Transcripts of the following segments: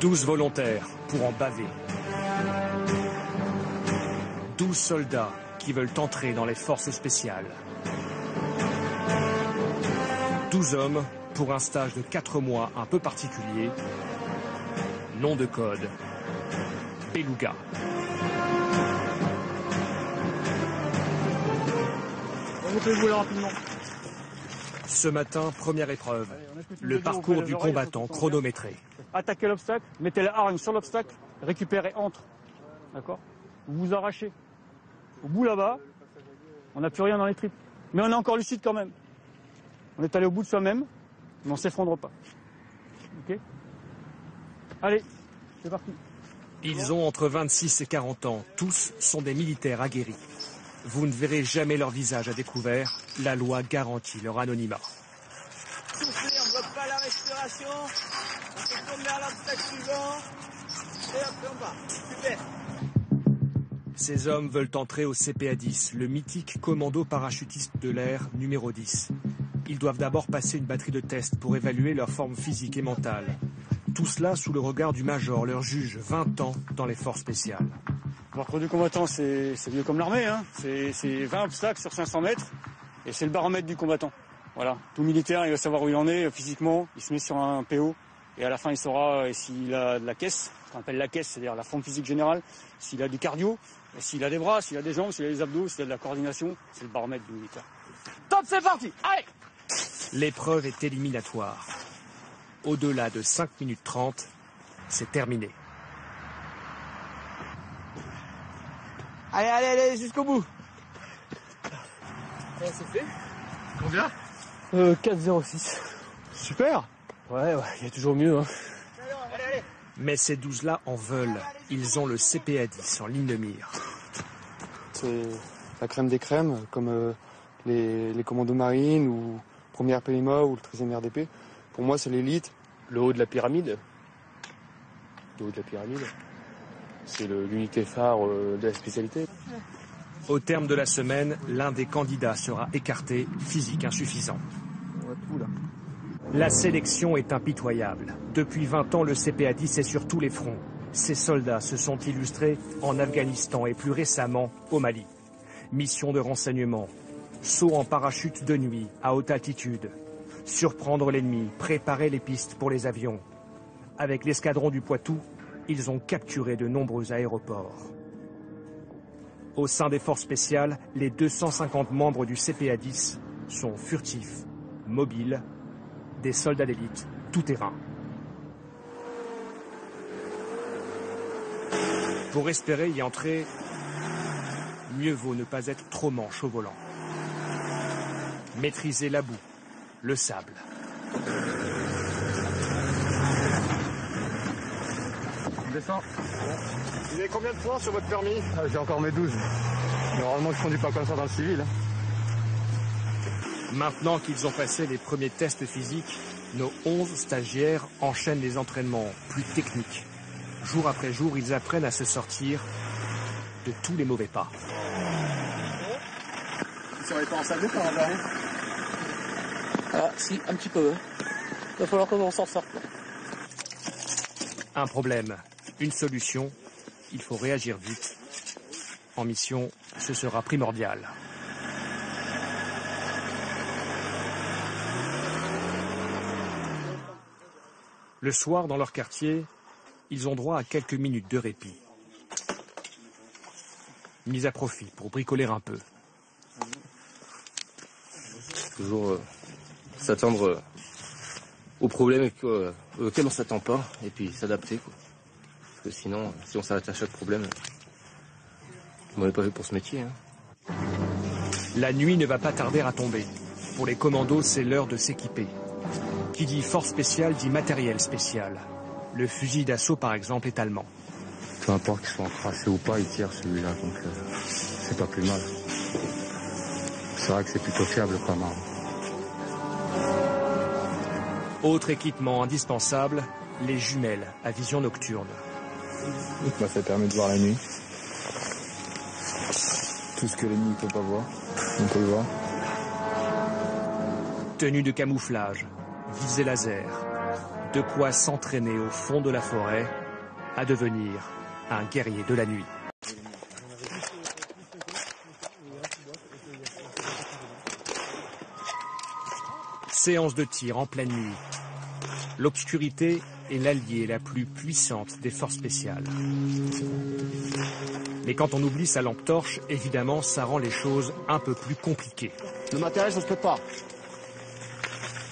12 volontaires pour en baver. 12 soldats qui veulent entrer dans les forces spéciales. 12 hommes pour un stage de 4 mois un peu particulier. Nom de code. Beluga. Remontez-vous là rapidement. Ce matin, première épreuve. Le parcours du combattant chronométré. Attaquez l'obstacle, mettez la hargne sur l'obstacle, récupérez entre. D'accord Vous vous arrachez. Au bout là-bas, on n'a plus rien dans les tripes. Mais on est encore lucide quand même. On est allé au bout de soi-même, mais on ne s'effondre pas. Ok Allez, c'est parti. Ils ont entre 26 et 40 ans. Tous sont des militaires aguerris. Vous ne verrez jamais leur visage à découvert. La loi garantit leur anonymat. Soufflez, on ne bloque pas la respiration. Ces hommes veulent entrer au CPA 10, le mythique commando parachutiste de l'air numéro 10. Ils doivent d'abord passer une batterie de tests pour évaluer leur forme physique et mentale. Tout cela sous le regard du major, leur juge 20 ans dans les forces spéciales. Le parcours du combattant, c'est mieux comme l'armée. Hein. C'est c'est 20 obstacles sur 500 mètres et c'est le baromètre du combattant. Voilà. Tout militaire, il va savoir où il en est euh, physiquement. Il se met sur un PO et à la fin, il saura euh, s'il a de la caisse, ce qu'on appelle la caisse, c'est-à-dire la forme physique générale, s'il a du cardio, s'il a des bras, s'il a des jambes, s'il a des abdos, s'il a de la coordination. C'est le baromètre du militaire. Top, c'est parti Allez L'épreuve est éliminatoire. Au-delà de 5 minutes 30, c'est terminé. Allez, allez, allez, jusqu'au bout. Combien? Euh, 4,06. Super Ouais, ouais, il y a toujours mieux. Hein. Mais ces 12-là en veulent. Ils ont le CPA 10 en ligne de mire. C'est la crème des crèmes, comme euh, les, les commandos marines ou première PMA ou le 13e RDP. Pour moi, c'est l'élite. Le haut de la pyramide. Le haut de la pyramide. C'est l'unité phare euh, de la spécialité. Au terme de la semaine, l'un des candidats sera écarté, physique insuffisant. La sélection est impitoyable. Depuis 20 ans, le CPA 10 est sur tous les fronts. Ces soldats se sont illustrés en Afghanistan et plus récemment au Mali. Mission de renseignement, saut en parachute de nuit à haute altitude, surprendre l'ennemi, préparer les pistes pour les avions. Avec l'escadron du Poitou, ils ont capturé de nombreux aéroports. Au sein des forces spéciales, les 250 membres du CPA 10 sont furtifs, mobiles, des soldats d'élite, tout terrain. Pour espérer y entrer, mieux vaut ne pas être trop manche au volant. Maîtriser la boue, le sable. On descend. Vous avez combien de points sur votre permis? J'ai encore mes 12. Normalement, je conduis pas comme ça dans le civil. Maintenant qu'ils ont passé les premiers tests physiques, nos 11 stagiaires enchaînent les entraînements plus techniques. Jour après jour, ils apprennent à se sortir de tous les mauvais pas. Vous serez pas en salle de quand même Ah, si, un petit peu. Il va falloir qu'on s'en sorte. Un problème, une solution, il faut réagir vite. En mission, ce sera primordial. Le soir, dans leur quartier, ils ont droit à quelques minutes de répit. Mise à profit pour bricoler un peu. Toujours euh, s'attendre euh, aux problèmes euh, auxquels on s'attend pas et puis s'adapter. Parce que sinon, si on s'arrête à chaque problème, on n'est pas fait pour ce métier. hein. La nuit ne va pas tarder à tomber. Pour les commandos, c'est l'heure de s'équiper. Qui dit force spéciale dit matériel spécial. Le fusil d'assaut, par exemple, est allemand. Peu importe qu'ils soient encrassés ou pas, il tire celui-là, donc euh, c'est pas plus mal. C'est vrai que c'est plutôt fiable comme arme. Autre équipement indispensable, les jumelles à vision nocturne. Bah, ça permet de voir la nuit. Tout ce que l'ennemi ne peut pas voir, on peut le voir. Tenue de camouflage, visée laser, De quoi s'entraîner au fond de la forêt à devenir un guerrier de la nuit. Séance de tir en pleine nuit. L'obscurité est l'allié la plus puissante des forces spéciales. Mais quand on oublie sa lampe torche, évidemment, ça rend les choses un peu plus compliquées. Le matériel, ça se fait.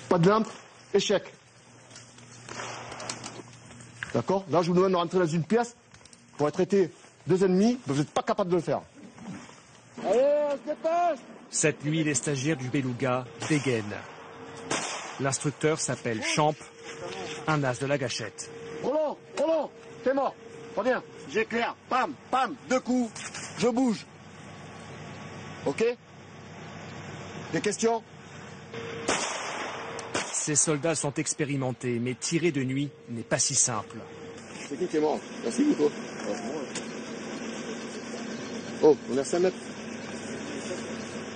Pas de lampe, échec. D'accord Là, je vous demande de rentrer dans une pièce pour être traité deux ennemis, mais vous n'êtes pas capable de le faire. Allez, on se dépêche Cette nuit, les stagiaires du Beluga dégainent. L'instructeur s'appelle Champ, un as de la gâchette. Roland, Roland, t'es mort. Reviens, j'éclaire. Pam, pam, deux coups, je bouge. Ok Des questions Ces soldats sont expérimentés, mais tirer de nuit n'est pas si simple. C'est qui qui est mort Merci ou toi Oh, on est à 5 mètres.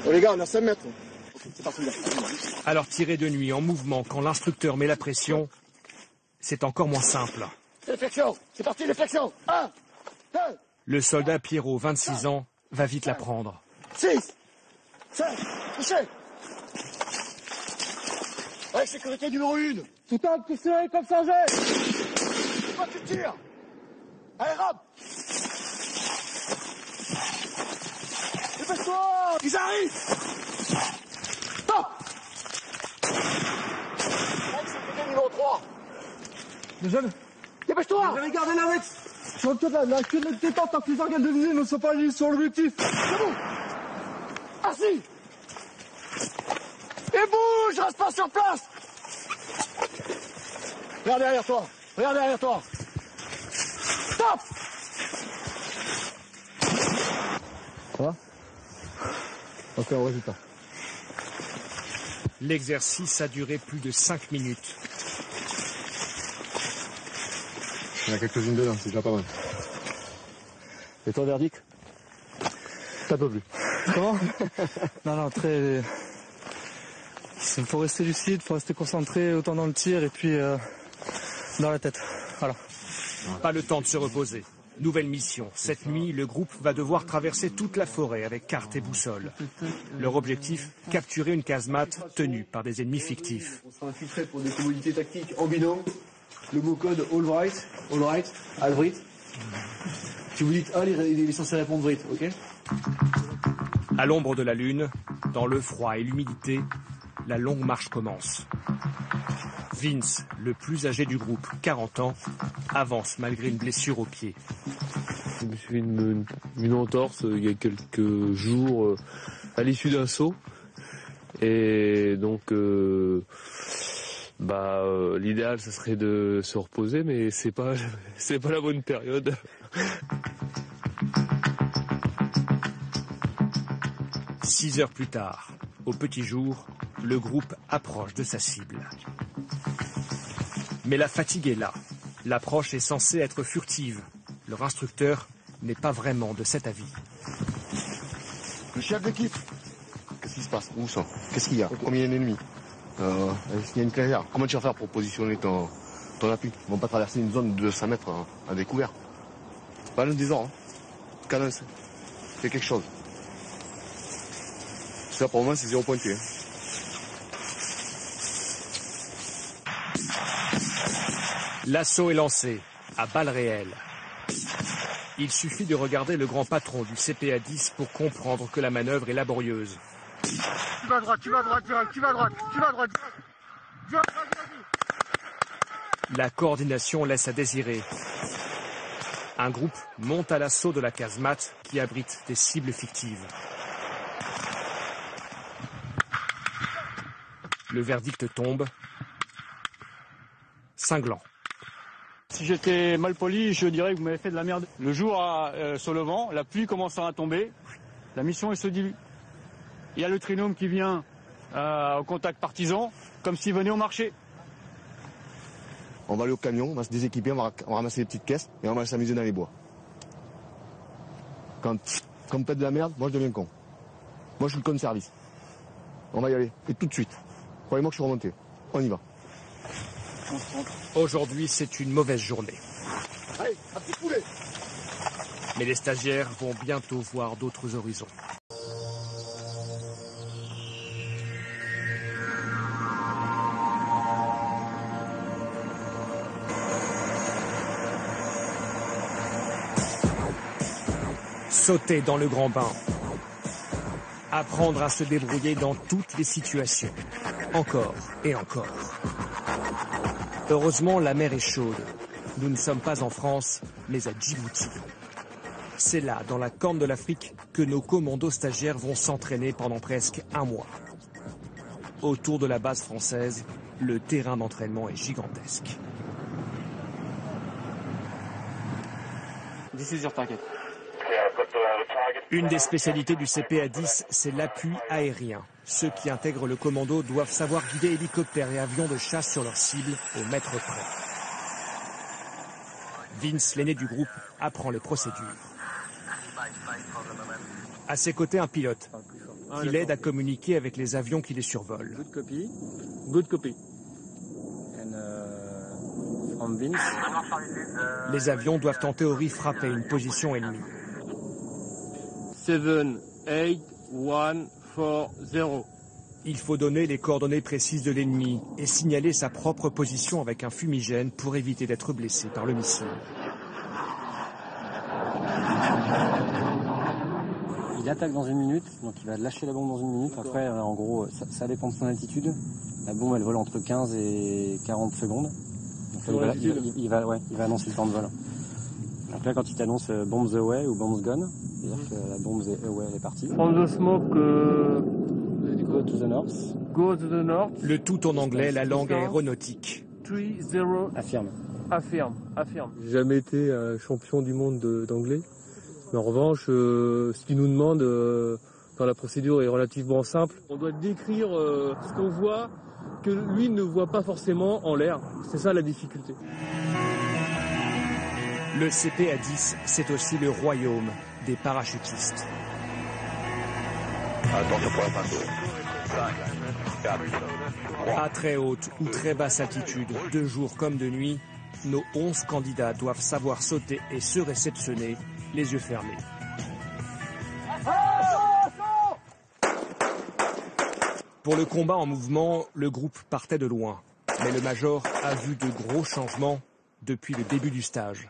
Oh les gars, on est à 5 mètres. Alors tirer de nuit en mouvement quand l'instructeur met la pression, c'est encore moins simple. C'est flexion C'est parti les flexions 1, 2, Le soldat Pierrot, 26 ans, va vite la prendre. 6, 7, touché Ouais, sécurité numéro 1 Tout table, tout serré comme ça, j'ai Toi, tu tires. Allez, rame Dépêche-toi. Ils arrivent. Stop. Ouais, sécurité numéro 3 Les jeunes, Dépêche-toi. Avez gardé la Rex Sur le la, la queue de détente, que les organes de visée ne sont pas alignés sur l'objectif. Assis. Et pas sur place Regarde derrière toi Regarde derrière toi Stop Ça va? Ok, au résultat. L'exercice a duré plus de 5 minutes. Il y en a quelques-unes dedans, c'est déjà pas mal. Et ton verdict? T'as pas plus. Comment? Non, non, très. Il faut rester lucide, faut rester concentré autant dans le tir et puis euh, dans la tête. Voilà. Pas le temps de se reposer. Nouvelle mission. Cette nuit, le groupe va devoir traverser toute la forêt avec carte et boussole. Leur objectif, capturer une casemate tenue par des ennemis fictifs. On sera infiltré pour des commodités tactiques en binôme. Le mot code all right, all right, Alvrit. Si vous dites Al, il il est censé répondre Vrit, ok À l'ombre de la lune, dans le froid et l'humidité, la longue marche commence. Vince, le plus âgé du groupe, 40 ans, avance malgré une blessure au pied. Je me suis fait une, une entorse euh, il y a quelques jours euh, à l'issue d'un saut. Et donc, euh, bah, euh, l'idéal, ça serait de se reposer, mais c'est pas, c'est pas la bonne période. Six heures plus tard, au petit jour, le groupe approche de sa cible. Mais la fatigue est là. L'approche est censée être furtive. Leur instructeur n'est pas vraiment de cet avis. Le chef d'équipe Qu'est-ce qui se passe? Où ça? Qu'est-ce qu'il y a? Combien il y a d'ennemis euh, Il y a une clairière. Comment tu vas faire pour positionner ton, ton appui? Ils vont pas traverser une zone de 200 mètres hein, à découvert. Balance des ordres. Hein. Cadence. Fais quelque chose. Ça, pour moi, c'est zéro pointé. hein. L'assaut est lancé, à balles réelles. Il suffit de regarder le grand patron du CPA 10 pour comprendre que la manœuvre est laborieuse. Tu vas à droite, tu vas à droite, tu vas à droite, tu vas à droite. La coordination laisse à désirer. Un groupe monte à l'assaut de la casemate qui abrite des cibles fictives. Le verdict tombe. Cinglant. Si j'étais mal poli, je dirais que vous m'avez fait de la merde. Le jour a, euh, se levant, la pluie commençant à tomber, la mission elle se dilue. Il y a le trinôme qui vient euh, au contact partisan, comme s'il venait au marché. On va aller au camion, on va se déséquiper, on va, ramasser les petites caisses et on va s'amuser dans les bois. Quand, quand on de la merde, moi je deviens con. Moi je suis le con de service. On va y aller. Et tout de suite. Croyez-moi que je suis remonté. On y va. Aujourd'hui, c'est une mauvaise journée. Allez, un petit poulet Mais les stagiaires vont bientôt voir d'autres horizons. Sauter dans le grand bain. Apprendre à se débrouiller dans toutes les situations. Encore et encore. Heureusement, la mer est chaude. Nous ne sommes pas en France, mais à Djibouti. C'est là, dans la corne de l'Afrique, que nos commandos stagiaires vont s'entraîner pendant presque un mois. Autour de la base française, le terrain d'entraînement est gigantesque. Une des spécialités du CPA-10, c'est l'appui aérien. Ceux qui intègrent le commando doivent savoir guider hélicoptères et avions de chasse sur leur cible au mètre près. Vince, l'aîné du groupe, apprend les procédures. À ses côtés, un pilote qui l'aide à communiquer avec les avions qui les survolent. Good copy. Good copy. And uh, from Vince. Les avions doivent en théorie frapper une position ennemie. 7, 8, 1, 4, 0. Il faut donner les coordonnées précises de l'ennemi et signaler sa propre position avec un fumigène pour éviter d'être blessé par le missile. Il attaque dans une minute, donc il va lâcher la bombe dans une minute. Après, euh, en gros, ça, ça dépend de son altitude. La bombe, elle vole entre 15 et 40 secondes. Donc là, il, va, il, il- il va, ouais, il va annoncer le temps de vol. Donc là, quand il t'annonce euh, bombs away ou bombs gone, c'est-à-dire que la bombe est away, elle est partie. From the smoke, euh, Go to the north, go to the north, Le tout en anglais, la langue aéronautique. 3, 0, affirme. affirme, affirme. J'ai jamais été un champion du monde de- d'anglais. Mais en revanche, euh, ce qu'il nous demande euh, dans la procédure est relativement simple. On doit décrire euh, ce qu'on voit que lui ne voit pas forcément en l'air. C'est ça la difficulté. Le CPA-10, c'est aussi le royaume des parachutistes. À très haute ou très basse altitude, de jour comme de nuit, nos 11 candidats doivent savoir sauter et se réceptionner les yeux fermés. Pour le combat en mouvement, le groupe partait de loin. Mais le major a vu de gros changements depuis le début du stage.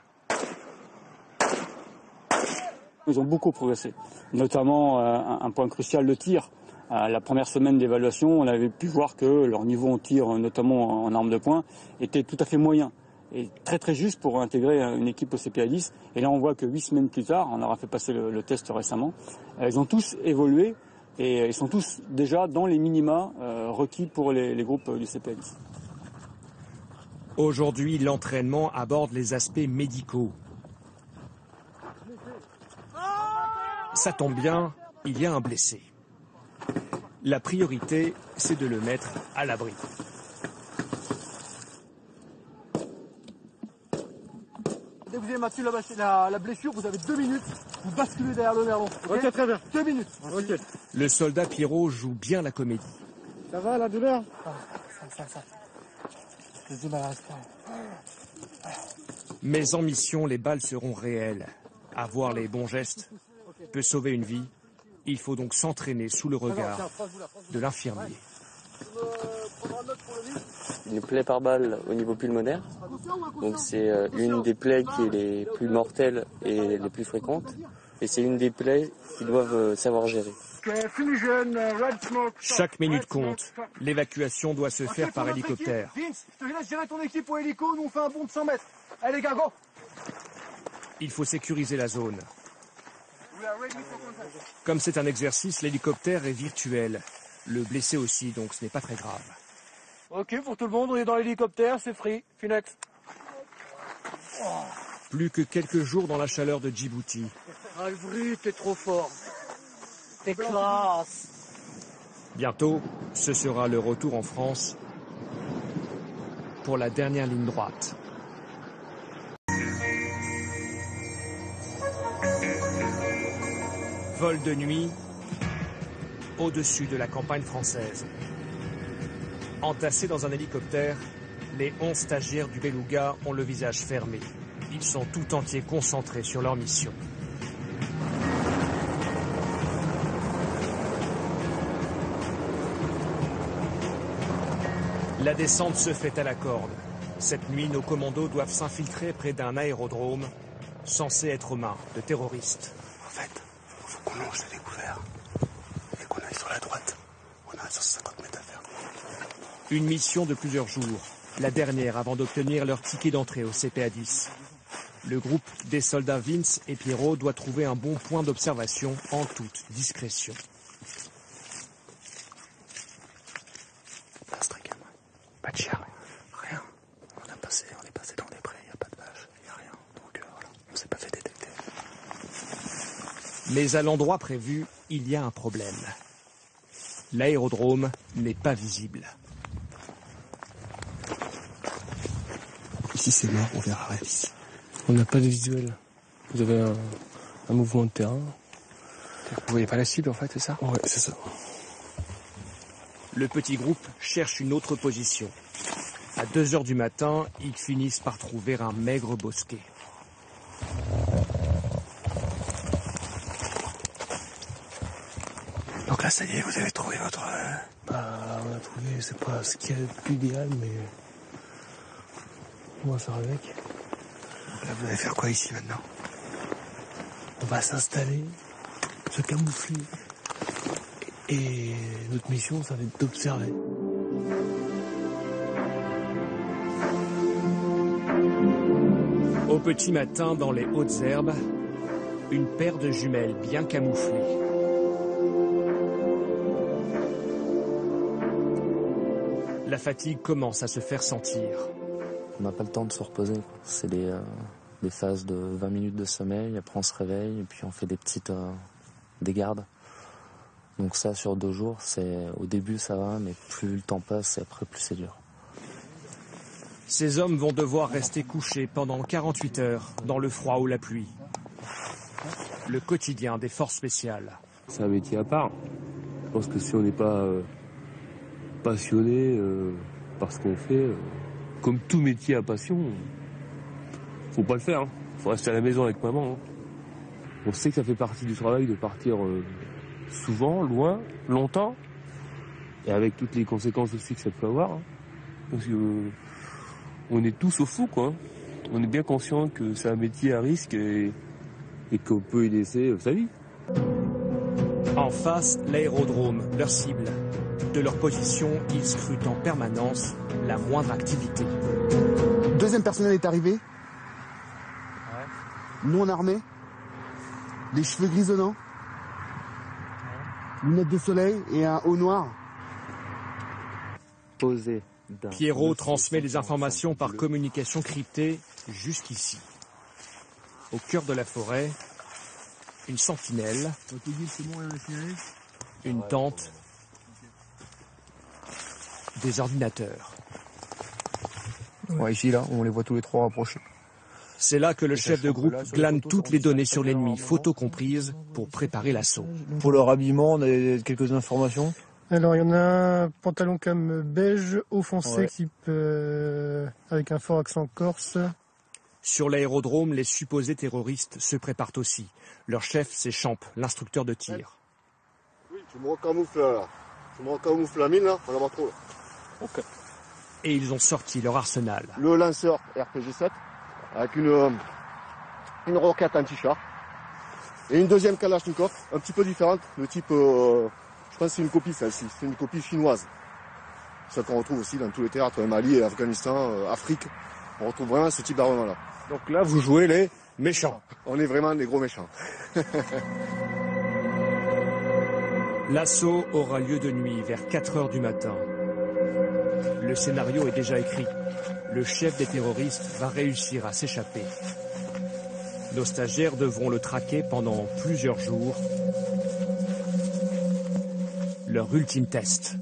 Ils ont beaucoup progressé, notamment euh, un, point crucial, le tir. À la première semaine d'évaluation, on avait pu voir que leur niveau en tir, notamment en arme de poing, était tout à fait moyen et très très juste pour intégrer une équipe au CPA 10. Et là, on voit que huit semaines plus tard, on aura fait passer le, test récemment, euh, ils ont tous évolué et ils sont tous déjà dans les minima euh, requis pour les, les groupes du CPA 10. Aujourd'hui, l'entraînement aborde les aspects médicaux. Ça tombe bien, il y a un blessé. La priorité, c'est de le mettre à l'abri. Dès que vous avez battu la, la- la blessure, vous avez deux minutes, vous basculez derrière le merlon. Ok, très bien. Deux minutes. Le soldat Pierrot joue bien la comédie. Ça va la douleur? Ça, ça, ça. J'ai du mal à respirer. Mais en mission, les balles seront réelles. Avoir les bons gestes peut sauver une vie. Il faut donc s'entraîner sous le regard de l'infirmier. une plaie par balle au niveau pulmonaire. Donc c'est euh, une des plaies qui est les plus mortelles et les plus fréquentes. Et c'est une des plaies qu'ils doivent euh, savoir gérer. Chaque minute compte. L'évacuation doit se faire par hélicoptère. Vince, je te laisse gérer ton équipe au hélico, nous on fait un bond de 100 mètres. Allez les gars, go Il faut sécuriser la zone. Comme c'est un exercice, l'hélicoptère est virtuel. Le blessé aussi, donc ce n'est pas très grave. Ok, pour tout le monde, on est dans l'hélicoptère, c'est free. Finex. Plus que quelques jours dans la chaleur de Djibouti. Alvry, t'es trop fort. T'es classe. Bientôt, ce sera le retour en France pour la dernière ligne droite. Vol de nuit au-dessus de la campagne française. Entassés dans un hélicoptère, Les 11 stagiaires du Beluga ont le visage fermé. Ils sont tout entiers concentrés sur leur mission. La descente se fait à la corde. Cette nuit, nos commandos doivent s'infiltrer près d'un aérodrome censé être aux mains de terroristes. En fait, qu'on longe découvert et qu'on aille sur la droite. On a 150 mètres à faire. Une mission de plusieurs jours, la dernière avant d'obtenir leur ticket d'entrée au CPA 10. Le groupe des soldats Vince et Pierrot doit trouver un bon point d'observation en toute discrétion. Pas de chien, rien. On a passé, on est passé dans des prés, il n'y a pas de vache, il n'y a rien. Donc euh, voilà, on s'est pas fait détecter. Mais à l'endroit prévu, il y a un problème. L'aérodrome n'est pas visible. Ici c'est mort, on verra rien ici. On n'a pas de visuel. Vous avez un, un mouvement de terrain. Vous voyez pas la cible en fait, c'est ça? Ouais, c'est ça. Le petit groupe cherche une autre position. À 2 heures du matin, ils finissent par trouver un maigre bosquet. Là ça y est, vous avez trouvé votre... euh, Bah, on a trouvé, c'est pas ce qu'il y a de plus idéal, mais on va faire avec. Donc là vous allez faire quoi ici maintenant? On va s'installer, se camoufler. Et notre mission, ça va être d'observer. Au petit matin, dans les hautes herbes, une paire de jumelles bien camouflées. La fatigue commence à se faire sentir. On n'a pas le temps de se reposer. C'est des, euh, des phases de 20 minutes de sommeil, après on se réveille et puis on fait des petites euh, des gardes. Donc ça sur deux jours, c'est au début ça va, mais plus le temps passe et après plus c'est dur. Ces hommes vont devoir rester couchés pendant 48 heures dans le froid ou la pluie. Le quotidien des forces spéciales. C'est un métier à part. Je pense que si on n'est pas euh, passionné euh, par ce qu'on fait, euh, comme tout métier à passion, faut pas le faire. Hein. Faut rester à la maison avec maman. hein. On sait que ça fait partie du travail de partir euh, souvent, loin, longtemps, et avec toutes les conséquences aussi que ça peut avoir. hein. Parce que on est tous au fou, quoi. On est bien conscient que c'est un métier à risque et, qu'on peut y laisser sa vie. En face, l'aérodrome, leur cible. De leur position, ils scrutent en permanence la moindre activité. Deuxième personnel est arrivé. Non armé. Les cheveux grisonnants. Lunettes de soleil et un haut noir. Posé. Pierrot transmet les informations par communication cryptée jusqu'ici. Au cœur de la forêt, une sentinelle, une tente, des ordinateurs. Ouais, ici, là, on les voit tous les trois approcher. C'est là que le chef de groupe glane toutes les données sur l'ennemi, photos comprises, pour préparer l'assaut. Pour leur habillement, on a quelques informations. Alors, il y en a un pantalon comme beige, haut foncé, Ouais. type euh, avec un fort accent corse. Sur l'aérodrome, les supposés terroristes se préparent aussi. Leur chef, c'est Champ, l'instructeur de tir. Oui, tu me recamoufles là. Tu me recamoufles la mine là, on la voit trop là. Ok. Et ils ont sorti leur arsenal. Le lanceur RPG-7 avec une, euh, une roquette anti-char. Et une deuxième Kalachnikov, un petit peu différente, le type, euh, je pense que c'est une copie celle-ci, c'est une copie chinoise. Celle qu'on retrouve aussi dans tous les théâtres, Mali, Afghanistan, euh, Afrique. On retrouve vraiment ce type d'armement là. Donc là, vous jouez les méchants. On est vraiment des gros méchants. L'assaut aura lieu de nuit vers 4 heures du matin. Le scénario est déjà écrit. Le chef des terroristes va réussir à s'échapper. Nos stagiaires devront le traquer pendant plusieurs jours. Leur ultime test.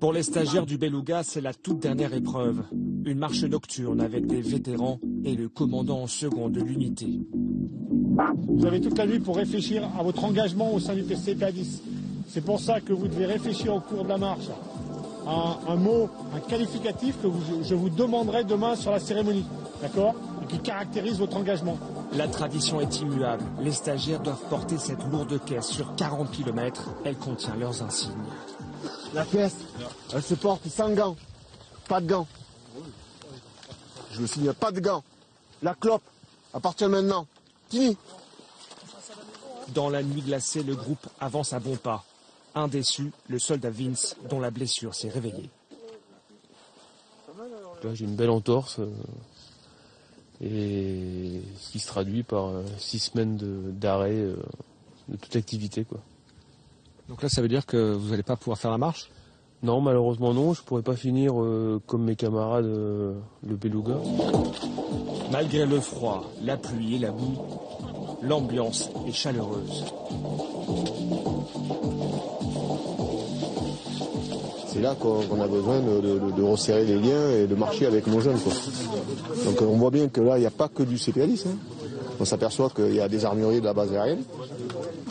Pour les stagiaires du Beluga, c'est la toute dernière épreuve. Une marche nocturne avec des vétérans et le commandant en second de l'unité. Vous avez toute la nuit pour réfléchir à votre engagement au sein du CPA 10. C'est pour ça que vous devez réfléchir au cours de la marche à un mot, un qualificatif que vous- je vous demanderai demain sur la cérémonie, d'accord? Et qui caractérise votre engagement. La tradition est immuable. Les stagiaires doivent porter cette lourde caisse sur 40 km. Elle contient leurs insignes. La caisse, elle se porte sans gants. Pas de gants. Je le signe, pas de gants. La clope, à partir de maintenant. Fini. Dans la nuit glacée, le groupe avance à bons pas. Indéçu, le soldat Vince, dont la blessure s'est réveillée. Là, j'ai une belle entorse. euh, et ce qui se traduit par euh, six semaines de- d'arrêt euh, de toute activité. Quoi. Donc là, ça veut dire que vous n'allez pas pouvoir faire la marche? Non, malheureusement non, je pourrais pas finir euh, comme mes camarades euh, le Beluga. Malgré le froid, la pluie et la boue, l'ambiance est chaleureuse. C'est là qu'on a besoin de, de- de resserrer les liens et de marcher avec nos jeunes. Quoi. Donc on voit bien que là, il n'y a pas que du CPA10. hein. On s'aperçoit qu'il y a des armuriers de la base aérienne.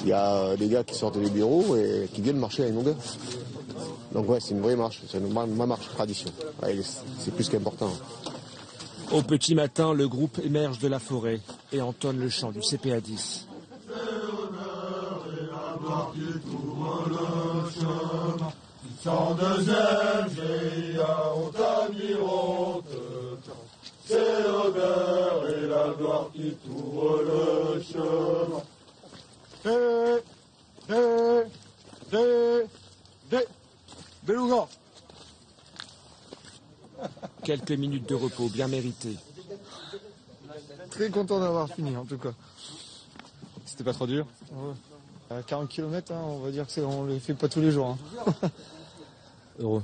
Il y a des gars qui sortent des bureaux et qui viennent marcher avec nos gars. Donc ouais, c'est une vraie marche. C'est une- ma, ma marche tradition. Ouais, c'est plus qu'important. Au petit matin, le groupe émerge de la forêt et entonne le chant du CPA 10. Sans deuxième GIA, on t'admirons. C'est l'honneur et la gloire qui le chemin. Des, des, des, des, beluga. Quelques minutes de repos bien méritées. Très content d'avoir fini en tout cas. C'était pas trop dur À 40 km, on va dire qu'on ne les fait pas tous les jours. hein. Heureux.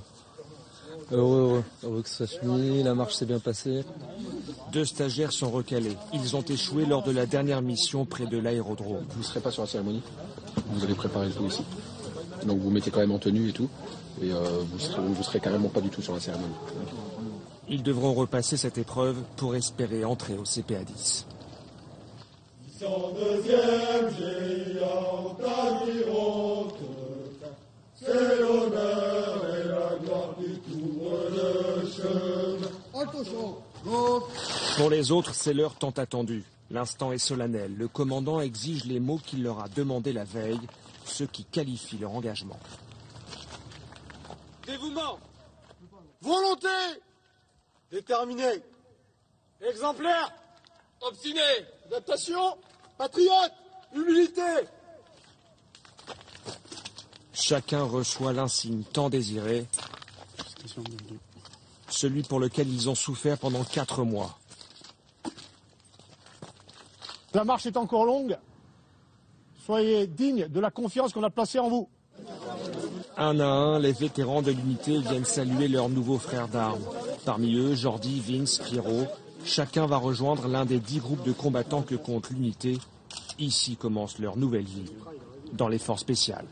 Heureux, heureux. Heureux que ça soit fini, la marche s'est bien passée. Deux stagiaires sont recalés. Ils ont échoué lors de la dernière mission près de l'aérodrome. Vous ne serez pas sur la cérémonie. Vous allez préparer le tout ici. Donc vous mettez quand même en tenue et tout. Et euh, vous serez, serez carrément pas du tout sur la cérémonie. Ils devront repasser cette épreuve pour espérer entrer au CPA 10. Sans deuxième GIA, on t'admirons. C'est l'honneur et la gloire qui t'ouvrent le chemin. Attention, gauche. Pour les autres, c'est l'heure tant attendue. L'instant est solennel. Le commandant exige les mots qu'il leur a demandés la veille, ce qui qualifie leur engagement. Dévouement. Volonté. Déterminé. Exemplaire. Obstiné. Adaptation. Patriote. Humilité. Chacun reçoit l'insigne tant désiré, celui pour lequel ils ont souffert pendant quatre mois. La marche est encore longue. Soyez dignes de la confiance qu'on a placée en vous. Un à un, les vétérans de l'unité viennent saluer leurs nouveaux frères d'armes. Parmi eux, Jordi, Vince, Pierrot, chacun va rejoindre l'un des dix groupes de combattants que compte l'unité. Ici commence leur nouvelle vie, dans les forces spéciales.